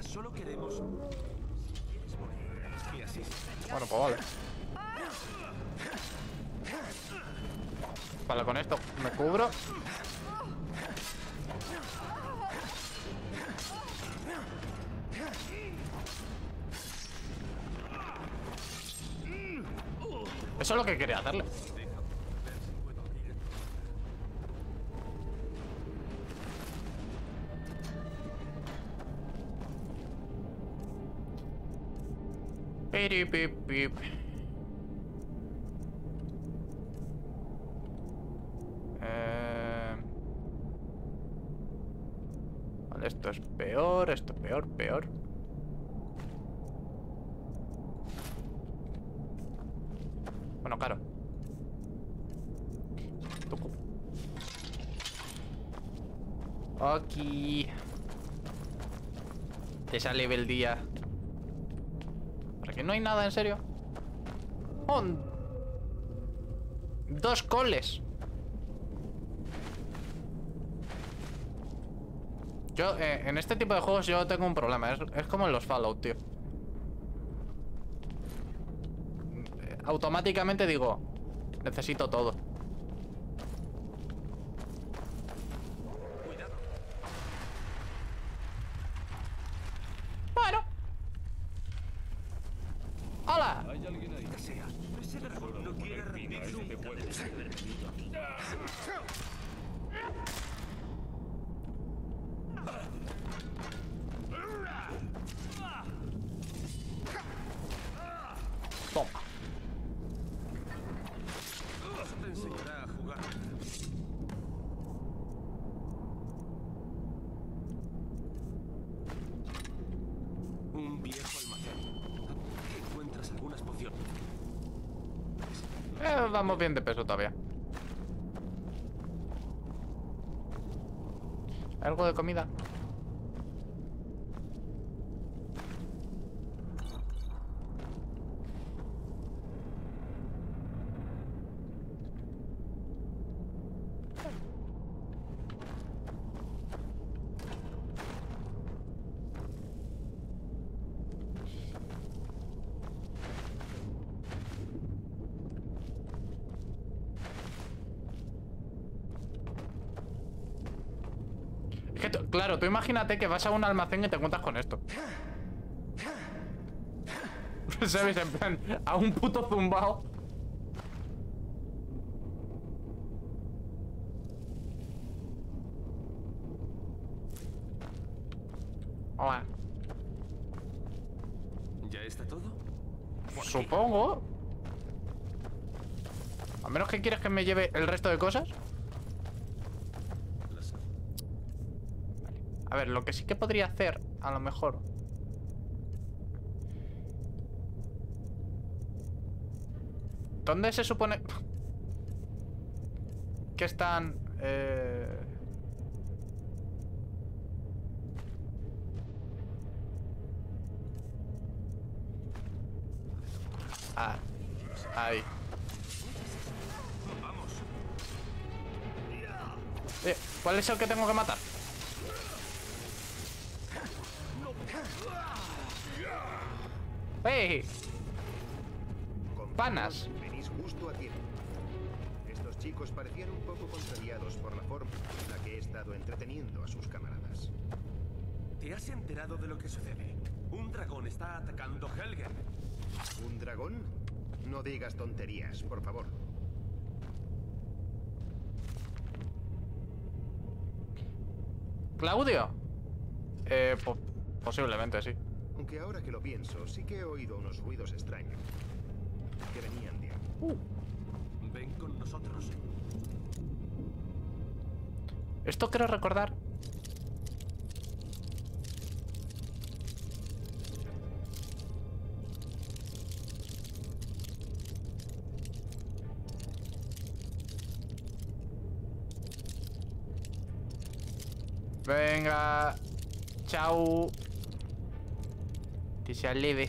Solo queremos... Bueno, pues vale. Vale, con esto me cubro. Eso es lo que quería hacerle. Eh... Esto es peor, esto es peor, peor. Bueno, claro. Aquí. Te sale el día. ¿Para que no hay nada, en serio? Oh, dos coles. Yo, eh, en este tipo de juegos yo tengo un problema. Es, es como en los Fallout, tío. Automáticamente digo, necesito todo. Cuidado. Bueno. Hola. ¿Hay alguien ahí? Que sea. Ese dragón no quiere revivir nunca debe ser revivido aquí. Toma. Te enseñará a jugar. Un viejo almacén. Encuentras algunas pociones. Eh, vamos bien de peso todavía. ¿Algo de comida? Que, claro, tú imagínate que vas a un almacén y te encuentras con esto. ¿Sabes? En plan, a un puto zumbao. Hola. ¿Ya está todo? Supongo. A menos que quieres que me lleve el resto de cosas. Las- A ver, lo que sí que podría hacer, a lo mejor. ¿Dónde se supone que están? Eh... Ah, ahí. Eh, ¿Cuál es el que tengo que matar? ¡Hey! Panas. Venís justo a tiempo. Estos chicos parecían un poco contrariados por la forma en la que he estado entreteniendo a sus camaradas. ¿Te has enterado de lo que sucede? Un dragón está atacando Helgen. ¿Un dragón? No digas tonterías, por favor. ¿Claudio? Eh, po- posiblemente sí. Aunque ahora que lo pienso, sí que he oído unos ruidos extraños. Que venían de aquí. Ven con nosotros. Esto quiero recordar. Que sea leve.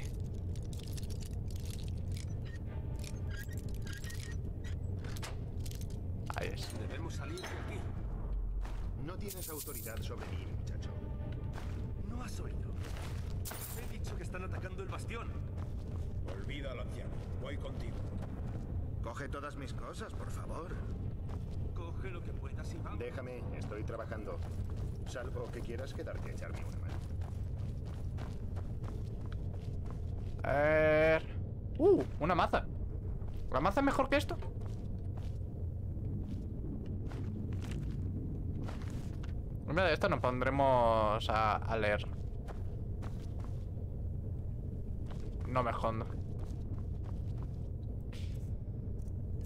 Ahí es. Debemos salir de aquí. No tienes autoridad sobre mí, muchacho. ¿No has oído? están atacando el bastión. Olvida al anciano. Voy contigo. Coge todas mis cosas, por favor. Coge lo que puedas y vamos. Déjame, estoy trabajando. Salvo que quieras quedarte a echarme una mano. Uh, una maza. ¿La maza es mejor que esto? En vez de esto nos pondremos a, leer. No me jondo.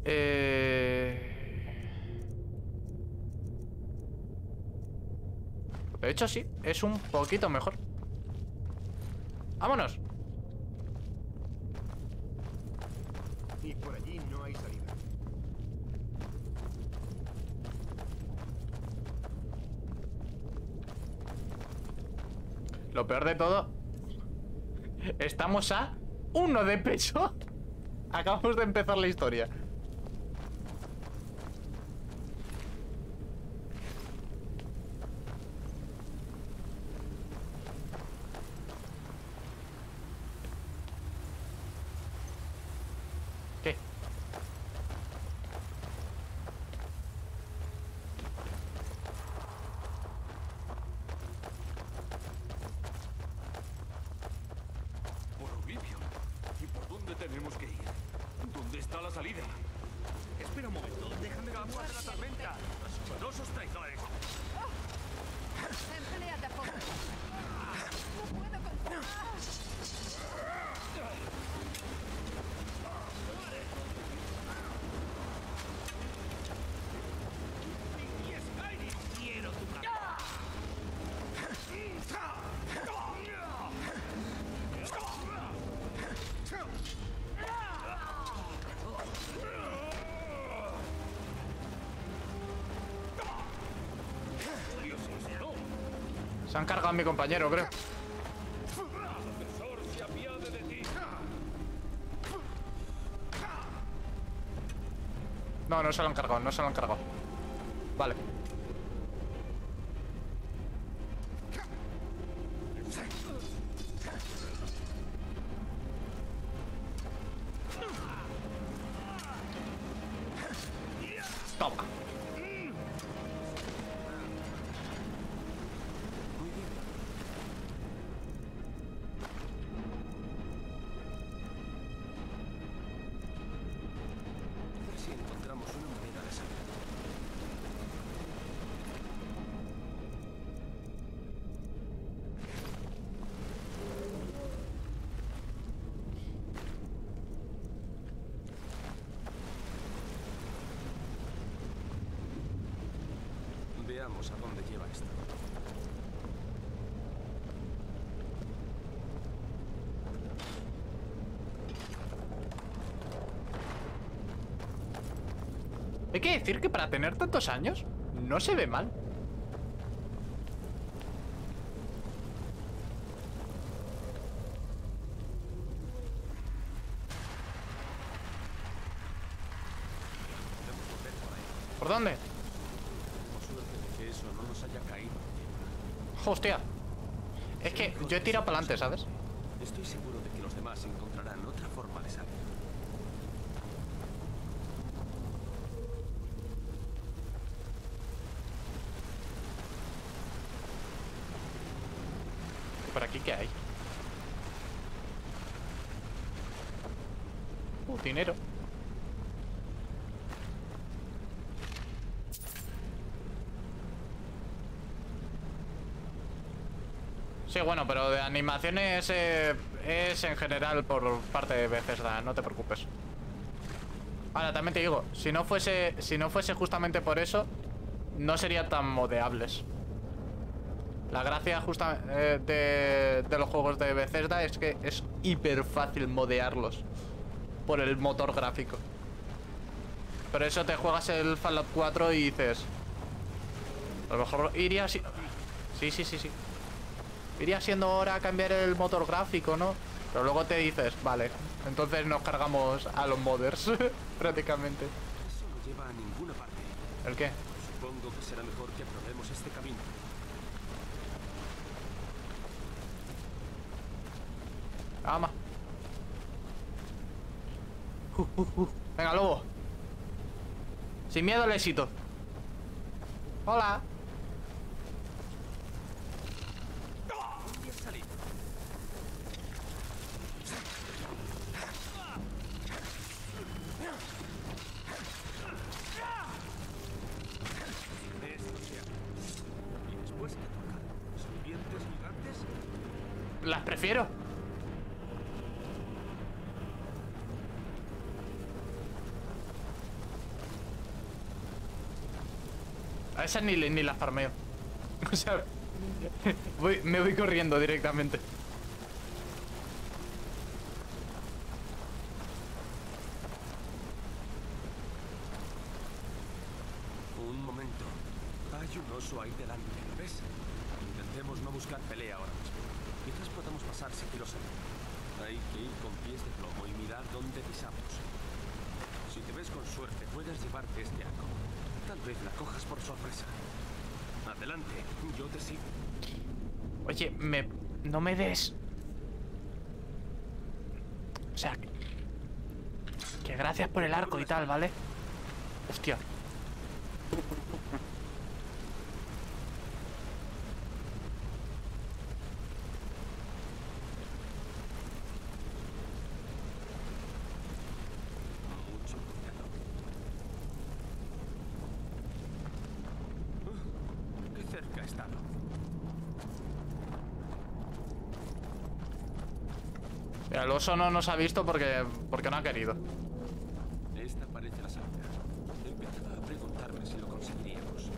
Eh... De hecho, sí, es un poquito mejor. ¡Vámonos! Y por allí no hay salida. Lo peor de todo... Estamos a uno de peso. Acabamos de empezar la historia. ¿Qué? Por Olivio. ¿Y por dónde tenemos que ir? ¿Dónde está la salida? Espera un momento. Déjame agua Se han cargado a mi compañero, creo. No, no se lo han cargado, no se lo han cargado. Vale. Toma. A dónde lleva esto. Hay que decir que para tener tantos años, no se ve mal. ¿Por dónde? Tenemos suerte de que eso no nos haya caído. Hostia. Es que yo he tirado para adelante, ¿sabes? Estoy seguro de que los demás encontrarán otra forma de salir. ¿Y por aquí qué hay? Uh, dinero. Sí, bueno, pero de animaciones eh, es en general por parte de Bethesda, no te preocupes. Ahora, también te digo, si no fuese, si no fuese justamente por eso, no serían tan modeables. La gracia justa eh, de, los juegos de Bethesda es que es hiper fácil modearlos por el motor gráfico. Por eso te juegas el Fallout 4 y dices... A lo mejor iría así... Sí, sí, sí, sí. Iría siendo hora cambiar el motor gráfico, ¿no? Pero luego te dices, vale, entonces nos cargamos a los modders, prácticamente. Eso no lleva a ninguna parte. ¿El qué? Supongo que será mejor que probemos este camino. Uh, uh, uh. Venga, lobo. Sin miedo al éxito. Hola. ¿Dónde has salido? Esto se hace. Y después te toca. ¿Serpientes gigantes? Las prefiero. A esas ni, ni las farmeo. O sea, voy- me voy corriendo directamente. Un momento. Hay un oso ahí delante, ¿lo ves? Intentemos no buscar pelea ahora mismo. Quizás podamos pasar sigilosamente. Hay que ir con pies de plomo y mirar dónde pisamos. Si te ves con suerte, puedes llevarte este arco. Tal vez la cojas por sorpresa. Adelante, yo te sigo. Oye, me... No me des... O sea... Que, gracias por el arco y tal, ¿vale? Hostia. Mucho cuidado. Uh, qué cerca he estado. Mira, el oso no nos ha visto porque, porque no ha querido. Esta parece la salida. Empezaba a preguntarme si lo conseguiríamos.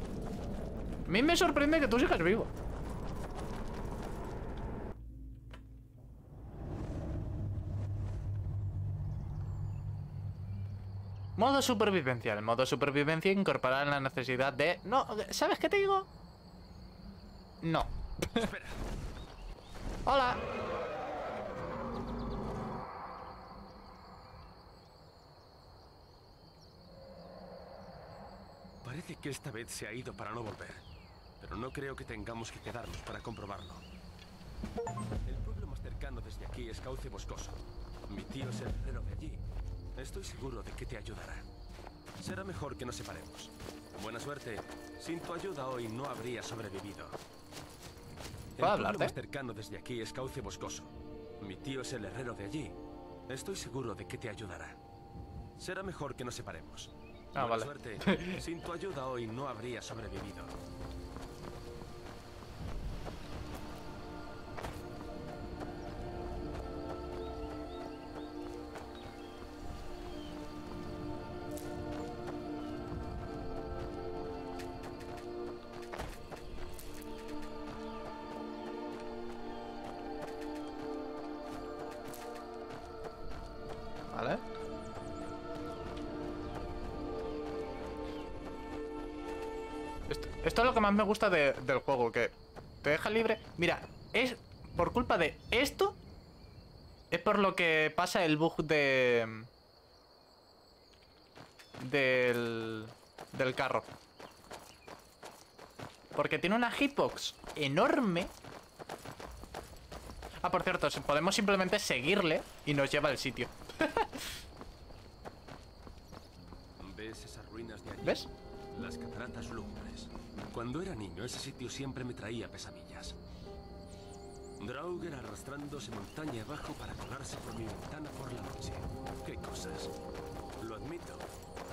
A mí me sorprende que tú sigas vivo. Modo supervivencia. El modo supervivencia incorporará la necesidad de... No, ¿sabes qué te digo? No. Espera, Hola. Parece que esta vez se ha ido para no volver. Pero no creo que tengamos que quedarnos para comprobarlo. El pueblo más cercano desde aquí es Cauce Boscoso. Mi tío es el herrero de allí. Estoy seguro de que te ayudará. Será mejor que nos separemos. Buena suerte. Sin tu ayuda hoy no habría sobrevivido. El ¿Puedo pueblo más cercano desde aquí es Cauce Boscoso. Mi tío es el herrero de allí. Estoy seguro de que te ayudará. Será mejor que nos separemos. Ah, Buena vale. suerte. Sin tu ayuda hoy no habría sobrevivido. Esto, es lo que más me gusta de- del juego, que te deja libre. Mira, es por culpa de esto. Es por lo que pasa el bug de. Del. Del carro. Porque tiene una hitbox enorme. Ah, por cierto, podemos simplemente seguirle y nos lleva al sitio. ¿Ves esas ruinas de allí? ¿Ves? Las cataratas lúgubres. Cuando era niño, ese sitio siempre me traía pesadillas. Draugr arrastrándose montaña abajo para colarse por mi ventana por la noche. ¿Qué cosas? Lo admito.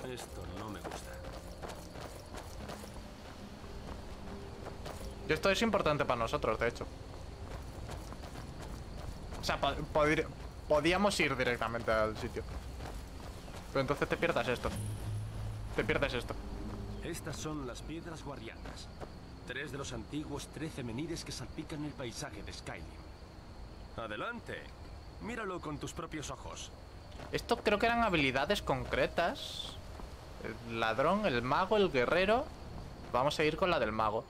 Esto no me gusta. Esto es importante para nosotros, de hecho. O sea, po- podir- podíamos ir directamente al sitio. Pero entonces te pierdas esto. Te pierdes esto. Estas son las piedras guardianas. Tres de los antiguos trece menires que salpican el paisaje de Skyrim. Adelante. Míralo con tus propios ojos. Esto creo que eran habilidades concretas. El ladrón, el mago, el guerrero. Vamos a ir con la del mago.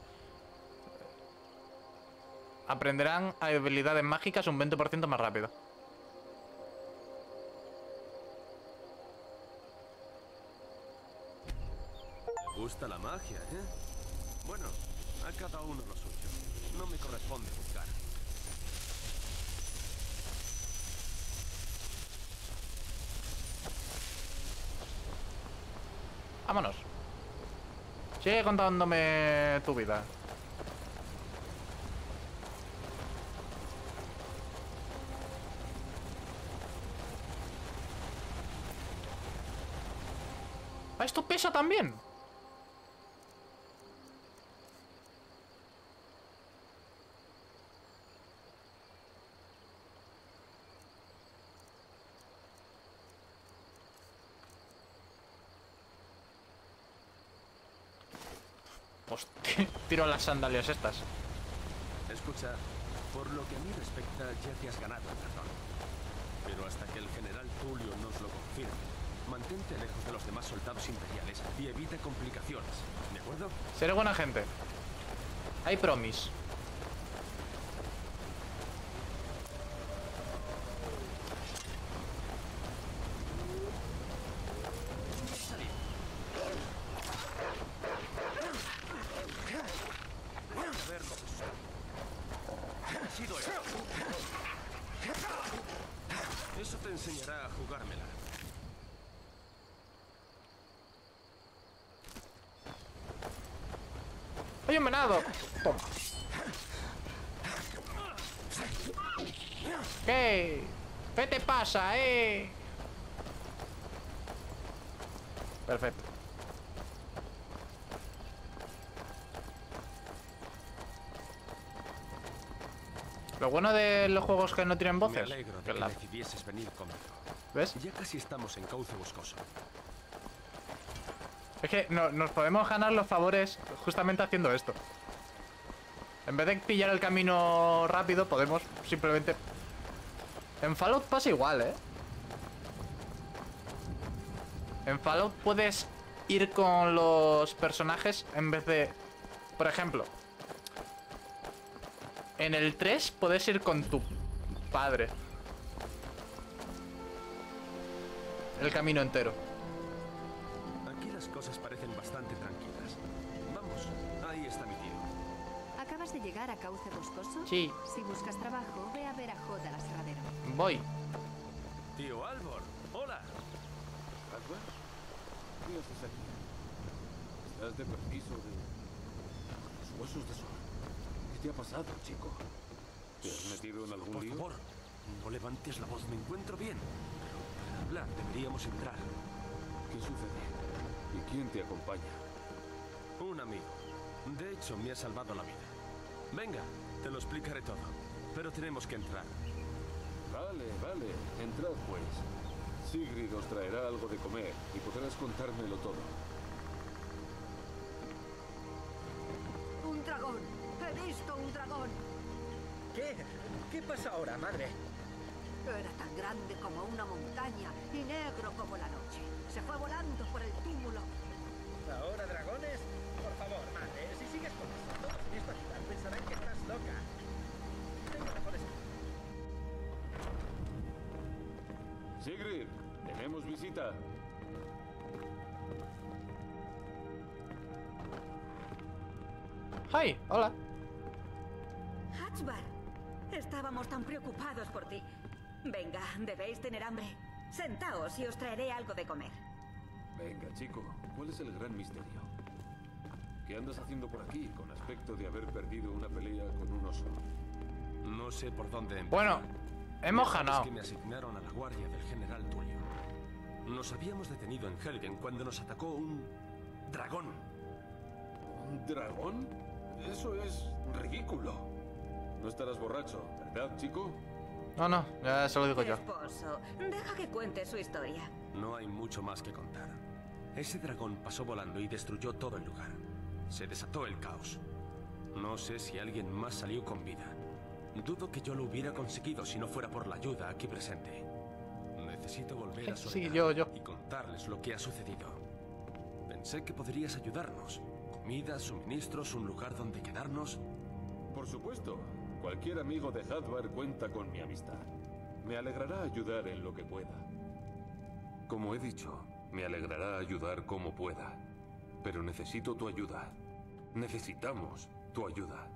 Aprenderán habilidades mágicas un 20% más rápido. gusta la magia, ¿eh? Bueno, a cada uno lo suyo. No me corresponde buscar. Vámonos. Sigue contándome tu vida. ¿Esto pesa también? Hostia, tiro las sandalias estas. Escucha, por lo que a mí respecta, ya te has ganado el perdón. Pero hasta que el general Tulio nos lo confirme, mantente lejos de los demás soldados imperiales y evita complicaciones, ¿de acuerdo? Seré buena gente. Hay promis. Ha sido eso. Eso te enseñará a jugármela. ¡Hay un venado! Toma. ¿Qué? ¿Qué te pasa, eh? Perfecto. Lo bueno de los juegos que no tienen Me voces. alegro que de que la- decidieses venir conmigo. ¿Ves? Ya casi estamos en cauce boscoso. Es que no- nos podemos ganar los favores justamente haciendo esto. En vez de pillar el camino rápido, podemos simplemente... En Fallout pasa igual, ¿eh? En Fallout puedes ir con los personajes en vez de... Por ejemplo... En el 3 puedes ir con tu padre. El camino entero. Aquí las cosas parecen bastante tranquilas. Vamos, ahí está mi tío. ¿Acabas de llegar a Cauce Boscoso? Sí. Si buscas trabajo, ve a ver a Jota la Serradera. Voy. Tío Albor, hola. ¿Alba? ¿Qué haces aquí? ¿Estás de permiso de... los huesos de sol? ¿Qué te ha pasado, chico? ¿Te has metido en algún Por lío? favor, no levantes la voz, me encuentro bien. Pero para hablar deberíamos entrar. ¿Qué sucede? ¿Y quién te acompaña? Un amigo. De hecho, me ha salvado la vida. Venga, te lo explicaré todo. Pero tenemos que entrar. Vale, vale. Entrad, pues. Sigrid os traerá algo de comer y podrás contármelo todo. ¡Un dragón! ¡He visto un dragón! ¿Qué? ¿Qué pasa ahora, madre? Era tan grande como una montaña y negro como la noche. Se fue volando por el túmulo. ¿Ahora dragones? Por favor, madre, si sigues con eso, todos en esta ciudad pensarán que estás loca. Tengo mejores... Sigrid, tenemos visita. ¡Hi! ¡Hola! Estábamos tan preocupados por ti. Venga, debéis tener hambre. Sentaos y os traeré algo de comer. Venga, chico, ¿cuál es el gran misterio? ¿Qué andas haciendo por aquí con aspecto de haber perdido una pelea con un oso? No sé por dónde empezar. Bueno, hemos ganado. que me asignaron a la guardia del general Tulio. Nos habíamos detenido en Helgen cuando nos atacó un dragón. ¿Un dragón? Eso es ridículo. No estarás borracho, ¿verdad, chico? No, no, ya se lo digo yo. Esposo, deja que cuente su historia. No hay mucho más que contar. Ese dragón pasó volando y destruyó todo el lugar. Se desató el caos. No sé si alguien más salió con vida. Dudo que yo lo hubiera conseguido si no fuera por la ayuda aquí presente. Necesito volver a Sí, Soledad yo, yo. y contarles lo que ha sucedido. Pensé que podrías ayudarnos. Comida, suministros, un lugar donde quedarnos. Por supuesto. Cualquier amigo de Hadvar cuenta con mi amistad. Me alegrará ayudar en lo que pueda. Como he dicho, me alegrará ayudar como pueda. Pero necesito tu ayuda. Necesitamos tu ayuda.